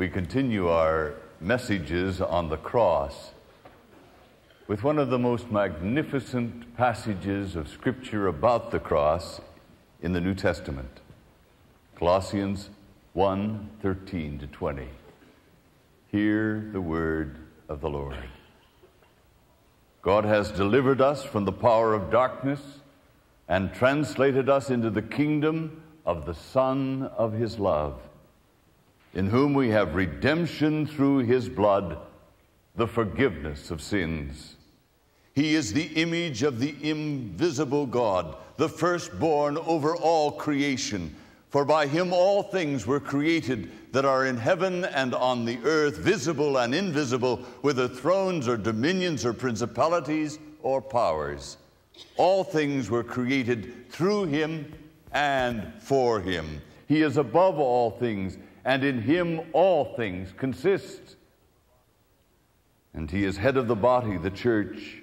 we continue our messages on the cross with one of the most magnificent passages of Scripture about the cross in the New Testament Colossians 1 13 to 20. Hear the word of the Lord. God has delivered us from the power of darkness and translated us into the kingdom of the Son of His love in whom we have redemption through his blood, the forgiveness of sins. He is the image of the invisible God, the firstborn over all creation. For by him all things were created that are in heaven and on the earth, visible and invisible, whether thrones or dominions or principalities or powers. All things were created through him and for him. He is above all things and in him all things consist. And he is head of the body, the church,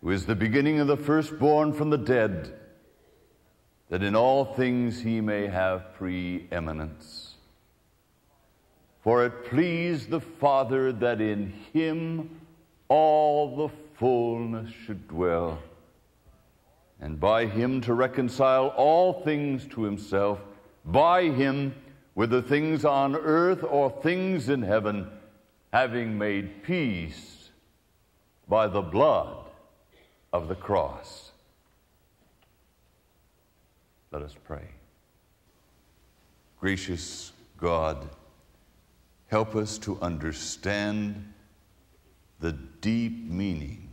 who is the beginning of the firstborn from the dead, that in all things he may have preeminence. For it pleased the Father that in him all the fullness should dwell, and by him to reconcile all things to himself, by him whether things on earth or things in heaven, having made peace by the blood of the cross. Let us pray. Gracious God, help us to understand the deep meaning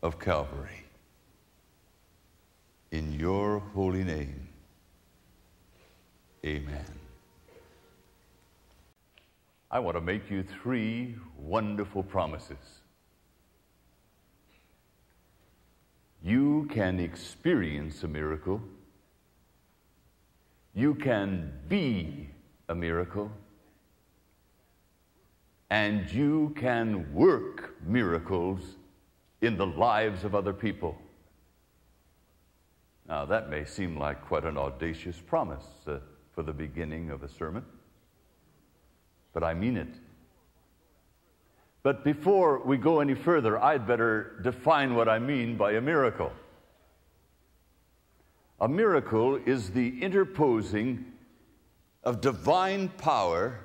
of Calvary. In your holy name. Amen. I want to make you three wonderful promises. You can experience a miracle. You can be a miracle. And you can work miracles in the lives of other people. Now, that may seem like quite an audacious promise. Uh, for the beginning of a sermon, but I mean it. But before we go any further, I'd better define what I mean by a miracle. A miracle is the interposing of divine power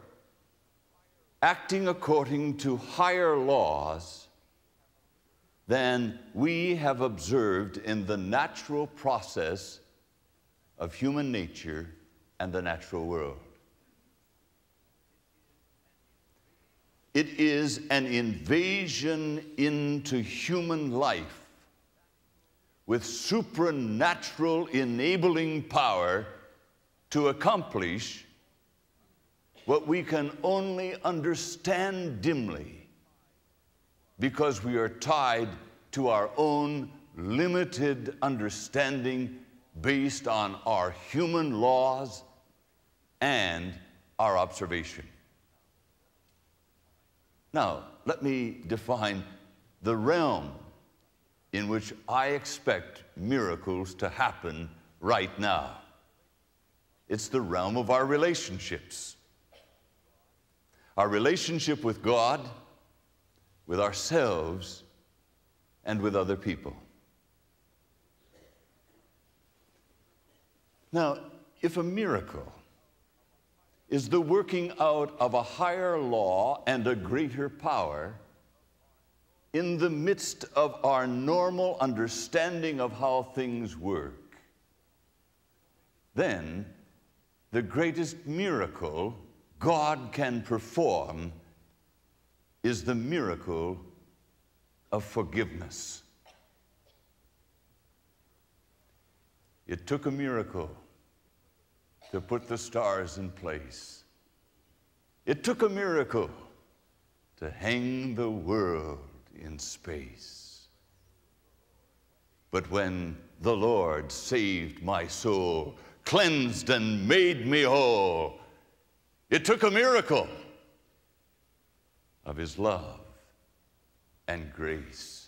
acting according to higher laws than we have observed in the natural process of human nature and the natural world. It is an invasion into human life with supernatural enabling power to accomplish what we can only understand dimly because we are tied to our own limited understanding based on our human laws and our observation. Now, let me define the realm in which I expect miracles to happen right now. It's the realm of our relationships. Our relationship with God, with ourselves, and with other people. Now, if a miracle is the working out of a higher law and a greater power in the midst of our normal understanding of how things work, then the greatest miracle God can perform is the miracle of forgiveness. It took a miracle to put the stars in place. It took a miracle to hang the world in space. But when the Lord saved my soul, cleansed and made me whole, it took a miracle of His love and grace.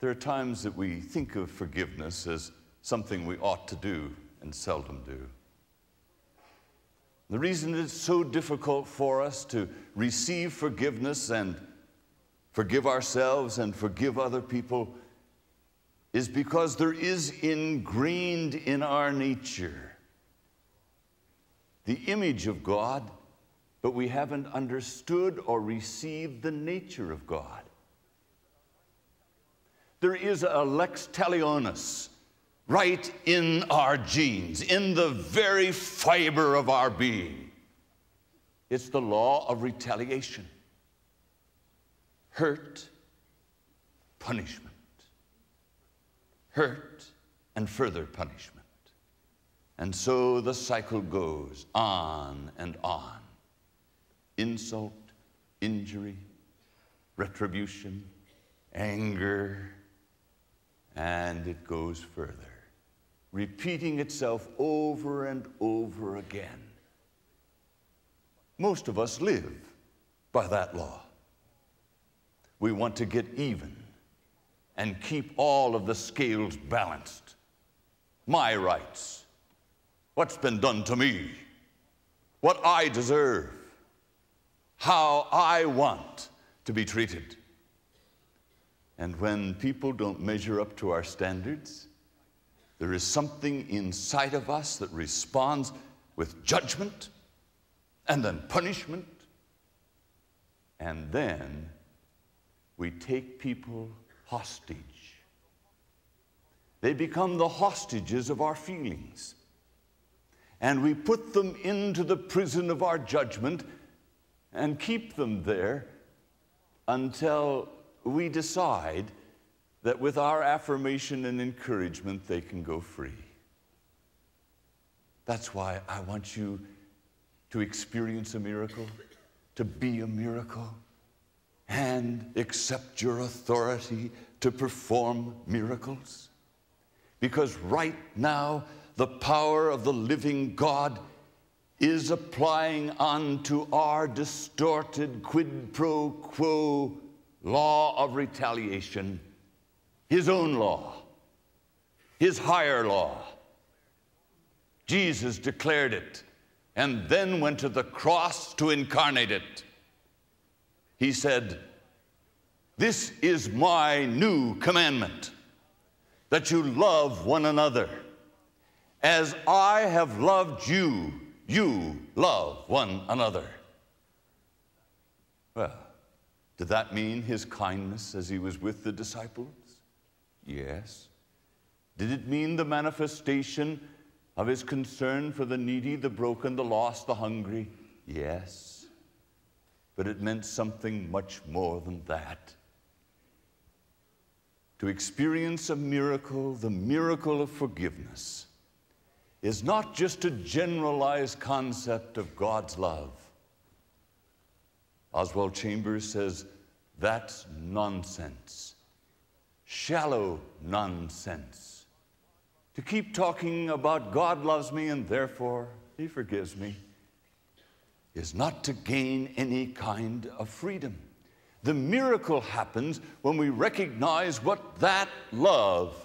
There are times that we think of forgiveness as something we ought to do and seldom do. The reason it's so difficult for us to receive forgiveness and forgive ourselves and forgive other people is because there is ingrained in our nature the image of God, but we haven't understood or received the nature of God. There is a lex talionis right in our genes, in the very fiber of our being. It's the law of retaliation hurt, punishment, hurt, and further punishment. And so the cycle goes on and on insult, injury, retribution, anger, and it goes further, repeating itself over and over again. Most of us live by that law. We want to get even and keep all of the scales balanced. My rights, what's been done to me, what I deserve, how I want to be treated. And when people don't measure up to our standards, there is something inside of us that responds with judgment and then punishment. And then we take people hostage. They become the hostages of our feelings. And we put them into the prison of our judgment and keep them there until we decide that with our affirmation and encouragement, they can go free. That's why I want you to experience a miracle, to be a miracle, and accept your authority to perform miracles. Because right now, the power of the living God is applying unto our distorted quid pro quo law of retaliation, his own law, his higher law. Jesus declared it and then went to the cross to incarnate it. He said, This is my new commandment that you love one another. As I have loved you, you love one another. Well, did that mean his kindness as he was with the disciples? Yes. Did it mean the manifestation of his concern for the needy, the broken, the lost, the hungry? Yes. But it meant something much more than that. To experience a miracle, the miracle of forgiveness, is not just a generalized concept of God's love Oswald Chambers says that's nonsense, shallow nonsense. To keep talking about God loves me and therefore he forgives me is not to gain any kind of freedom. The miracle happens when we recognize what that love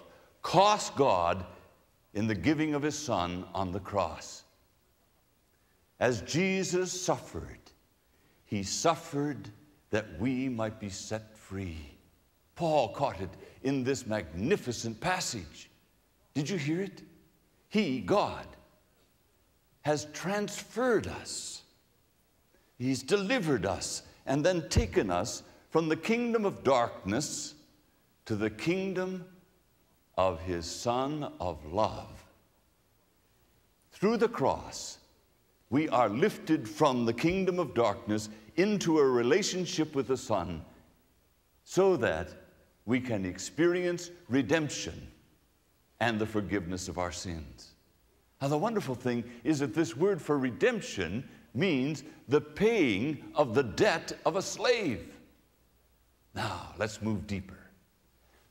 cost God in the giving of his son on the cross. As Jesus suffered, he suffered that we might be set free. Paul caught it in this magnificent passage. Did you hear it? He, God, has transferred us. He's delivered us and then taken us from the kingdom of darkness to the kingdom of His Son of love. Through the cross, we are lifted from the kingdom of darkness into a relationship with the Son so that we can experience redemption and the forgiveness of our sins. Now, the wonderful thing is that this word for redemption means the paying of the debt of a slave. Now, let's move deeper.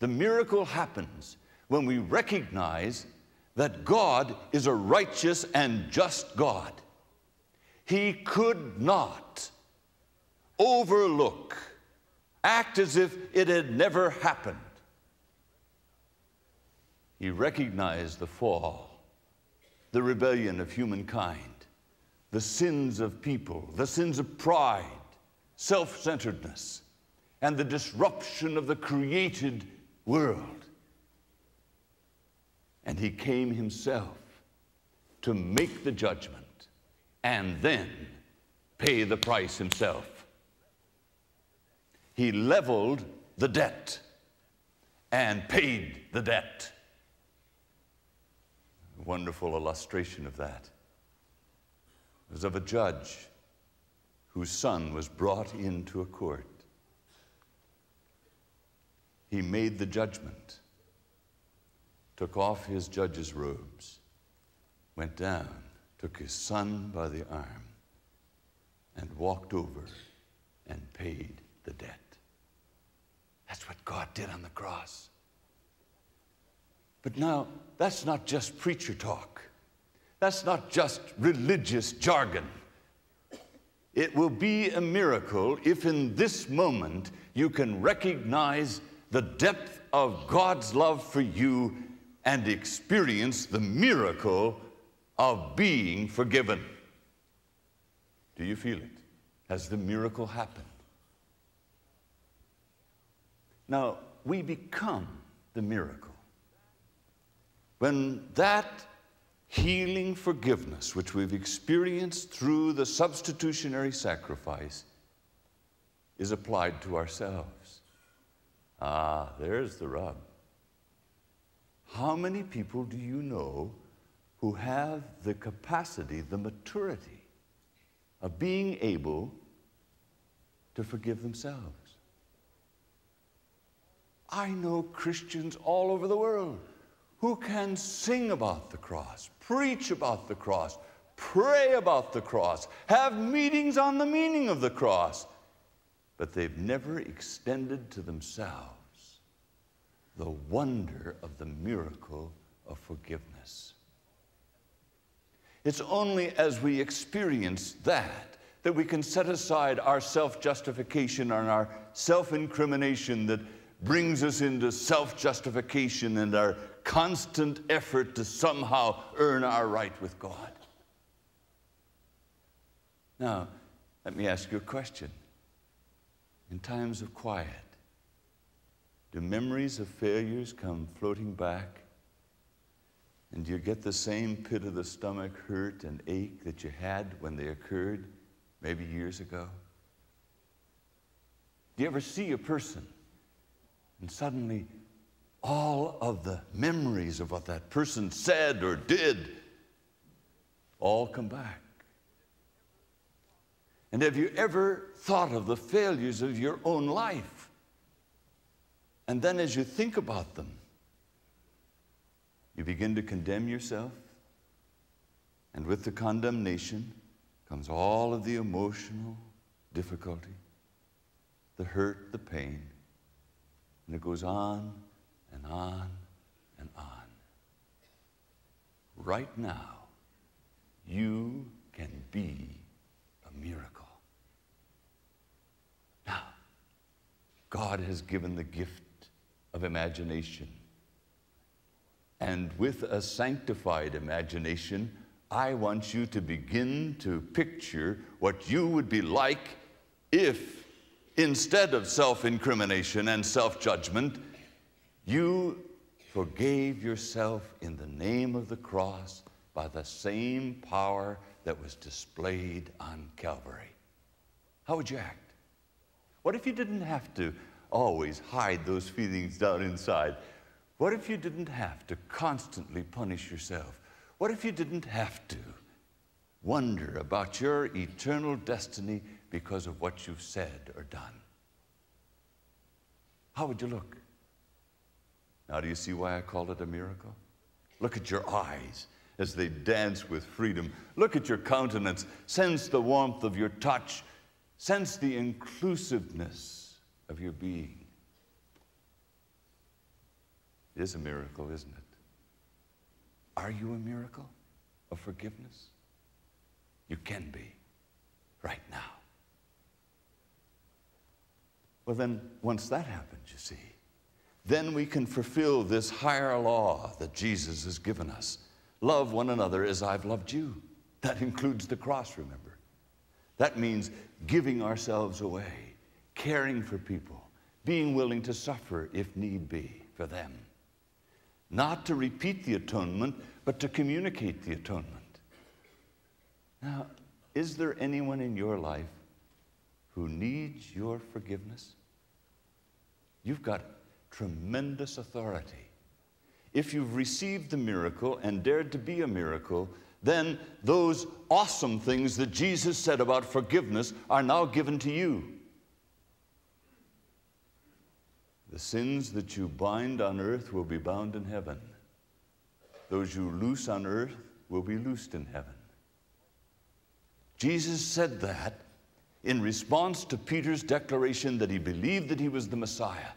The miracle happens when we recognize that God is a righteous and just God. He could not overlook, act as if it had never happened. He recognized the fall the rebellion of humankind, the sins of people, the sins of pride, self centeredness, and the disruption of the created world. And he came himself to make the judgment and then pay the price himself. He leveled the debt and paid the debt. Wonderful illustration of that was of a judge whose son was brought into a court. He made the judgment, took off his judge's robes, went down, took his son by the arm, and walked over and paid the debt. That's what God did on the cross. But now, that's not just preacher talk. That's not just religious jargon. It will be a miracle if in this moment you can recognize the depth of God's love for you and experience the miracle of being forgiven. Do you feel it? Has the miracle happened? Now, we become the miracle. When that healing forgiveness, which we've experienced through the substitutionary sacrifice, is applied to ourselves. Ah, there's the rub. How many people do you know who have the capacity, the maturity of being able to forgive themselves? I know Christians all over the world who can sing about the cross, preach about the cross, pray about the cross, have meetings on the meaning of the cross, but they've never extended to themselves the wonder of the miracle of forgiveness. It's only as we experience that that we can set aside our self justification and our self incrimination that brings us into self justification and our constant effort to somehow earn our right with God. Now, let me ask you a question. In times of quiet, do memories of failures come floating back? And do you get the same pit of the stomach hurt and ache that you had when they occurred maybe years ago? Do you ever see a person and suddenly, all of the memories of what that person said or did all come back. And have you ever thought of the failures of your own life? And then, as you think about them, you begin to condemn yourself. And with the condemnation comes all of the emotional difficulty, the hurt, the pain. And it goes on and on and on. Right now, you can be a miracle. Now, God has given the gift of imagination. And with a sanctified imagination, I want you to begin to picture what you would be like if instead of self incrimination and self judgment, you forgave yourself in the name of the cross by the same power that was displayed on Calvary. How would you act? What if you didn't have to always hide those feelings down inside? What if you didn't have to constantly punish yourself? What if you didn't have to wonder about your eternal destiny because of what you've said or done. How would you look? Now, do you see why I call it a miracle? Look at your eyes as they dance with freedom. Look at your countenance. Sense the warmth of your touch. Sense the inclusiveness of your being. It is a miracle, isn't it? Are you a miracle of forgiveness? You can be right now. Well, then, once that happens, you see, then we can fulfill this higher law that Jesus has given us love one another as I've loved you. That includes the cross, remember. That means giving ourselves away, caring for people, being willing to suffer if need be for them. Not to repeat the atonement, but to communicate the atonement. Now, is there anyone in your life who needs your forgiveness? You've got tremendous authority. If you've received the miracle and dared to be a miracle, then those awesome things that Jesus said about forgiveness are now given to you. The sins that you bind on earth will be bound in heaven. Those you loose on earth will be loosed in heaven. Jesus said that in response to Peter's declaration that he believed that he was the Messiah.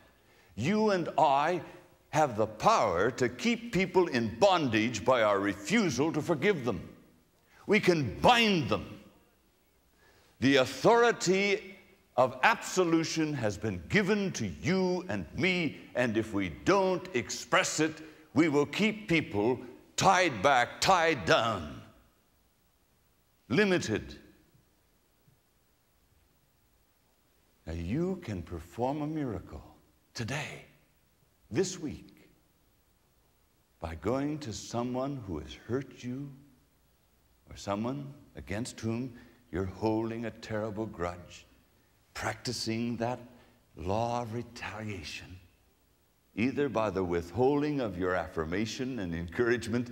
You and I have the power to keep people in bondage by our refusal to forgive them. We can bind them. The authority of absolution has been given to you and me, and if we don't express it, we will keep people tied back, tied down, limited. Now, you can perform a miracle today this week by going to someone who has hurt you or someone against whom you're holding a terrible grudge, practicing that law of retaliation, either by the withholding of your affirmation and encouragement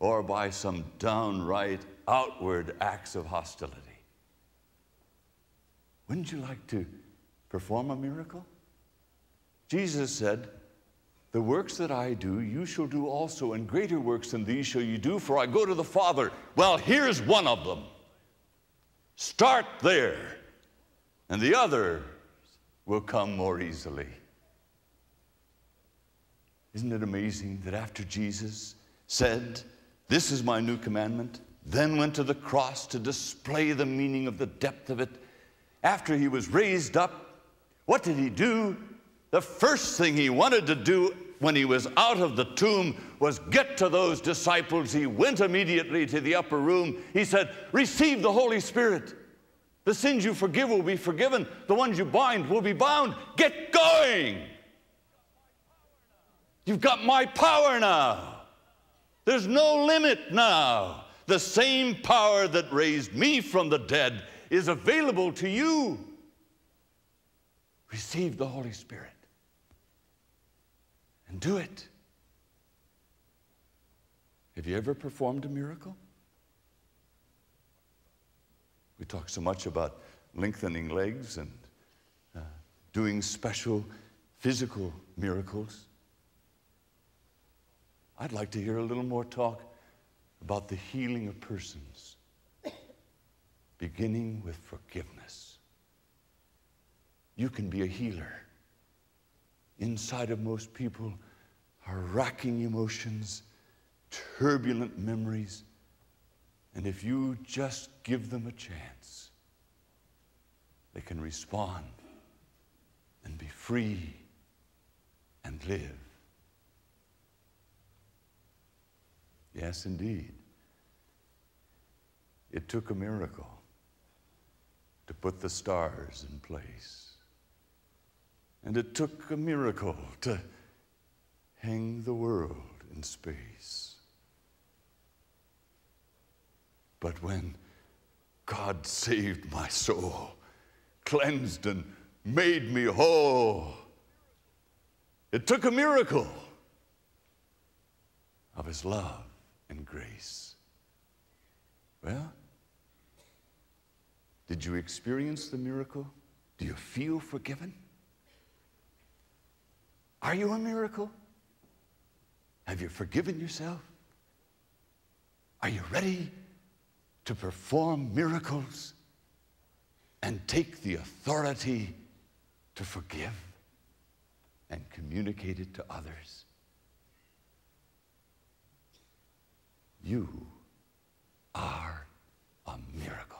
or by some downright outward acts of hostility. Wouldn't you like to perform a miracle? Jesus said, the works that I do, you shall do also, and greater works than these shall you do, for I go to the Father. Well, here's one of them. Start there, and the others will come more easily. Isn't it amazing that after Jesus said, This is my new commandment, then went to the cross to display the meaning of the depth of it, after he was raised up, what did he do? The first thing he wanted to do when he was out of the tomb was get to those disciples. He went immediately to the upper room. He said, Receive the Holy Spirit. The sins you forgive will be forgiven, the ones you bind will be bound. Get going. You've got my power now. There's no limit now. The same power that raised me from the dead is available to you. Receive the Holy Spirit and do it. Have you ever performed a miracle? We talk so much about lengthening legs and uh, doing special physical miracles. I'd like to hear a little more talk about the healing of persons, beginning with forgiveness. You can be a healer inside of most people are racking emotions, turbulent memories. And if you just give them a chance, they can respond and be free and live. Yes, indeed. It took a miracle to put the stars in place. And it took a miracle to hang the world in space. But when God saved my soul, cleansed and made me whole, it took a miracle of His love and grace. Well, did you experience the miracle? Do you feel forgiven? Are you a miracle? Have you forgiven yourself? Are you ready to perform miracles and take the authority to forgive and communicate it to others? You are a miracle.